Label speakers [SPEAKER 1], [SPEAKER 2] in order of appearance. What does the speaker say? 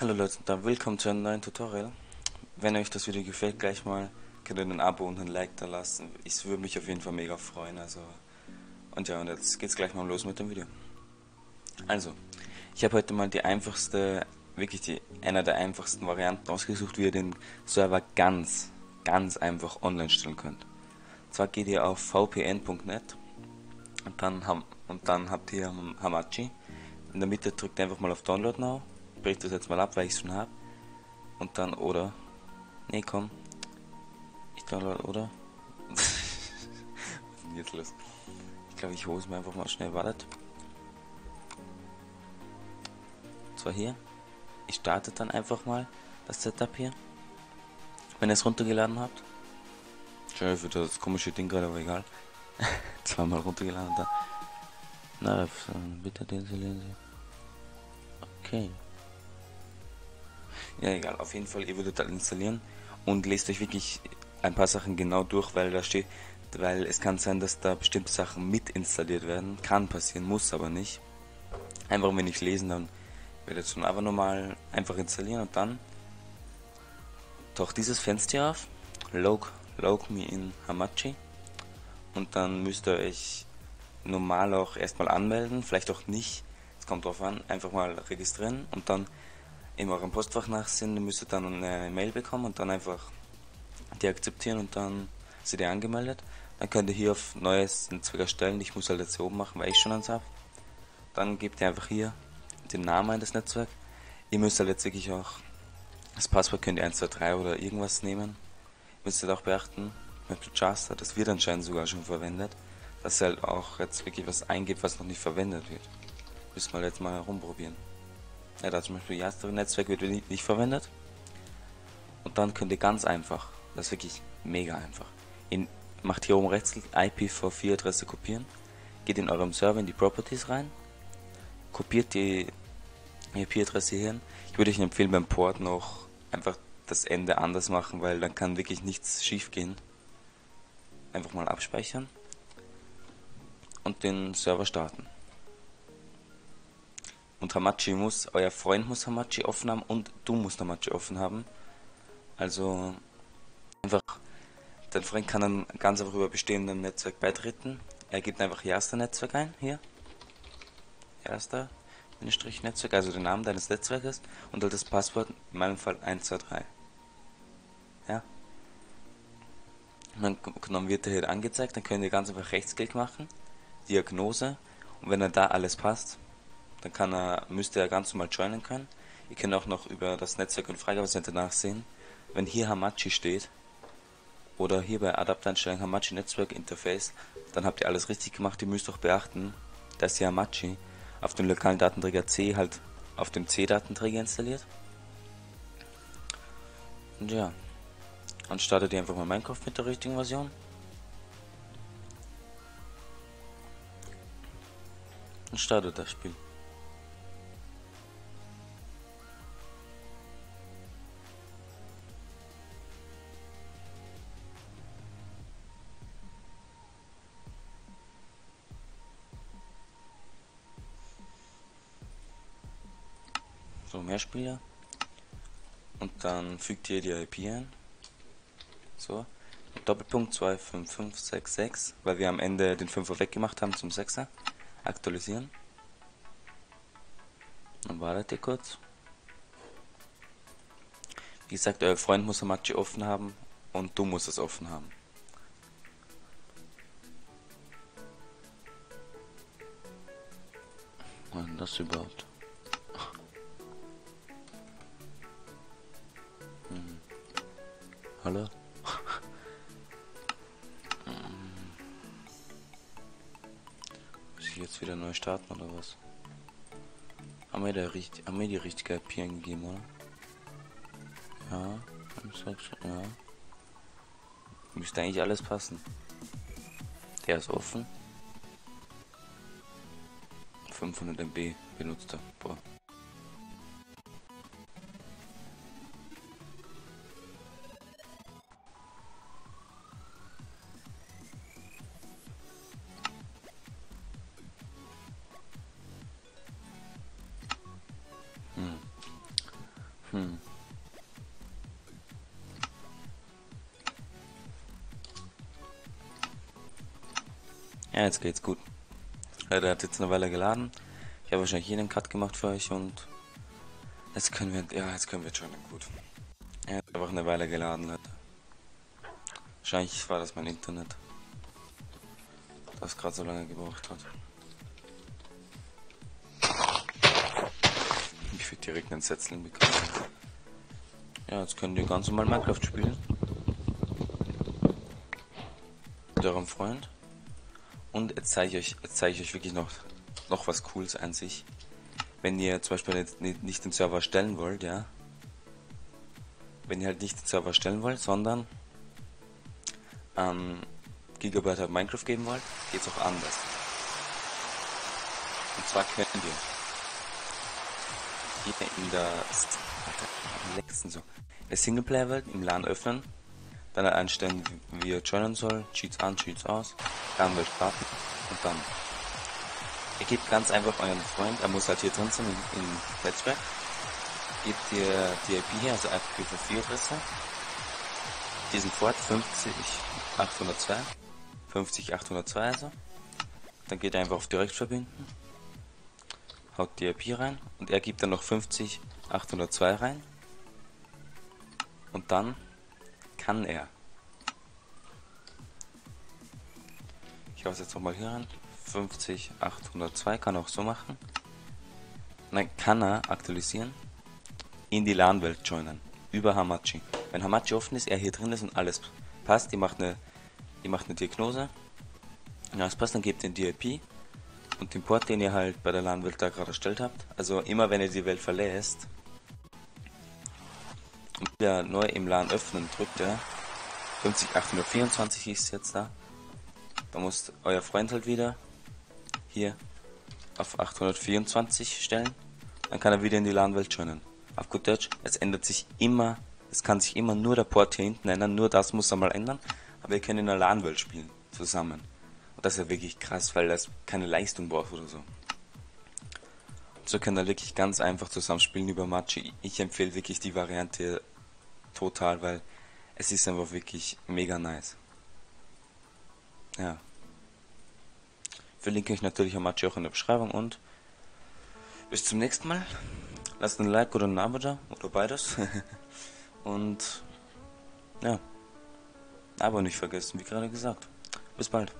[SPEAKER 1] Hallo Leute und dann willkommen zu einem neuen Tutorial. Wenn euch das Video gefällt, gleich mal könnt ihr ein Abo und ein Like da lassen. Ich würde mich auf jeden Fall mega freuen. Also und ja, und jetzt geht's gleich mal los mit dem Video. Also, ich habe heute mal die einfachste, wirklich die einer der einfachsten Varianten ausgesucht, wie ihr den Server ganz, ganz einfach online stellen könnt. Und zwar geht ihr auf vpn.net und dann haben und dann habt ihr Hamachi. In der Mitte drückt ihr einfach mal auf Download Now bricht das jetzt mal ab, weil ich es schon habe. Und dann, oder? Nee, komm. Ich download, oder? Was ist denn jetzt los? Ich glaube, ich hole es mir einfach mal schnell. Wartet. Zwar hier. Ich starte dann einfach mal das Setup hier. Wenn ihr es runtergeladen habt. Schön für das komische Ding gerade, aber egal. Zweimal runtergeladen da. Na, bitte deinstallieren Sie. Okay. Ja, egal. Auf jeden Fall, ihr würdet dann installieren und lest euch wirklich ein paar Sachen genau durch, weil da steht, weil es kann sein, dass da bestimmte Sachen mit installiert werden. Kann passieren, muss aber nicht. Einfach wenn ich lesen, dann werdet ihr schon einfach normal einfach installieren und dann doch dieses Fenster auf, log, log me in Hamachi und dann müsst ihr euch normal auch erstmal anmelden, vielleicht auch nicht, es kommt drauf an, einfach mal registrieren und dann in eurem Postfach nachsehen, ihr müsstet dann eine Mail bekommen und dann einfach die akzeptieren und dann seid ihr angemeldet. Dann könnt ihr hier auf neues Netzwerk erstellen. Ich muss halt jetzt hier oben machen, weil ich schon eins habe. Dann gebt ihr einfach hier den Namen eines Netzwerks. Ihr müsst halt jetzt wirklich auch das Passwort könnt ihr 1, 2, 3 oder irgendwas nehmen. Ihr müsst halt auch beachten, zum das wird anscheinend sogar schon verwendet, dass ihr halt auch jetzt wirklich was eingibt, was noch nicht verwendet wird. Müssen wir jetzt mal herumprobieren. Ja, da zum Beispiel Yastre-Netzwerk wird nicht verwendet. Und dann könnt ihr ganz einfach, das ist wirklich mega einfach, in, macht hier oben rechts IPv4-Adresse kopieren, geht in eurem Server in die Properties rein, kopiert die IP-Adresse hier hin. Ich würde euch empfehlen beim Port noch einfach das Ende anders machen, weil dann kann wirklich nichts schief gehen. Einfach mal abspeichern und den Server starten. Und Hamachi muss, euer Freund muss Hamachi offen haben und du musst Hamachi offen haben. Also einfach, dein Freund kann dann ganz einfach über bestehendem Netzwerk beitreten. Er gibt einfach erster Netzwerk ein, hier. Erster Bindestrich Netzwerk, also den Namen deines Netzwerkes und halt das Passwort, in meinem Fall 123. Ja. Und dann, dann wird er hier angezeigt, dann könnt ihr ganz einfach Rechtsklick machen, Diagnose und wenn er da alles passt, dann kann er, müsste er ganz normal joinen können. Ihr könnt auch noch über das Netzwerk und Freigabecenter nachsehen. Wenn hier Hamachi steht, oder hier bei Adaptereinstellungen Hamachi Netzwerk Interface, dann habt ihr alles richtig gemacht. Ihr müsst auch beachten, dass ihr Hamachi auf dem lokalen Datenträger C halt auf dem C-Datenträger installiert. Und ja, dann startet ihr einfach mal Minecraft mit der richtigen Version. Und startet das Spiel. So, mehr Spieler. Und dann fügt ihr die IP ein. So. Doppelpunkt 25566, weil wir am Ende den 5er weggemacht haben zum 6er. Aktualisieren. Dann wartet ihr kurz. Wie gesagt, euer Freund muss Amachi offen haben und du musst es offen haben. Was ist das überhaupt? Hallo? Muss ich jetzt wieder neu starten oder was? Haben wir, da richtig, haben wir die richtige IP eingegeben, oder? Ja, 5, 6, ja. Müsste eigentlich alles passen. Der ist offen. 500 MB benutzt er. Boah. Ja, jetzt geht's gut. Ja, der hat jetzt eine Weile geladen. Ich habe wahrscheinlich jeden Cut gemacht für euch und jetzt können wir, ja, jetzt können wir schon gut. Er hat einfach eine Weile geladen, Leute. Wahrscheinlich war das mein Internet, das gerade so lange gebraucht hat. Ich würde direkt einen Setzling bekommen. Ja, jetzt können wir ganz normal Minecraft spielen. Mit eurem Freund. Und jetzt zeige ich euch, jetzt zeige ich euch wirklich noch, noch was Cooles an sich. Wenn ihr zum Beispiel nicht, nicht den Server stellen wollt, ja. Wenn ihr halt nicht den Server stellen wollt, sondern ähm, Gigabyte Minecraft geben wollt, geht's auch anders. Und zwar könnt ihr hier in der, so, der Singleplayer-Welt im LAN öffnen dann einstellen, wie er joinen soll, Cheats an, Cheats aus, dann wird starten und dann. Ihr gebt ganz einfach euren Freund, er muss halt hier drin sein in, in Netzwerk, gebt ihr die IP hier, also IPv4-Adresse, diesen Port 50802, 50802 also, dann geht er einfach auf direkt verbinden, haut die IP rein und er gibt dann noch 50802 rein. Und dann kann er. Ich habe es jetzt nochmal hier an. 50, 802 kann auch so machen. Dann kann er aktualisieren, in die LAN-Welt joinen, über Hamachi. Wenn Hamachi offen ist, er hier drin ist und alles passt, die macht eine, die macht eine Diagnose. Wenn alles passt, dann gebt ihr die IP und den Port, den ihr halt bei der LAN-Welt da gerade erstellt habt. Also immer wenn ihr die Welt verlässt, und wieder neu im LAN öffnen drückt, ja. 50824 ist jetzt da. Da muss euer Freund halt wieder hier auf 824 stellen. Dann kann er wieder in die LAN-Welt joinen. Auf gut Deutsch, es ändert sich immer, es kann sich immer nur der Port hier hinten ändern, nur das muss er mal ändern. Aber ihr könnt in der LAN-Welt spielen, zusammen. Und das ist ja wirklich krass, weil das keine Leistung braucht oder so. So könnt ihr wirklich ganz einfach zusammenspielen über Machi. Ich empfehle wirklich die Variante total, weil es ist einfach wirklich mega nice. Ja. Verlinke ich natürlich am Machi auch in der Beschreibung und bis zum nächsten Mal. Lasst ein Like oder ein Abo da oder beides. und ja, Abo nicht vergessen, wie gerade gesagt. Bis bald.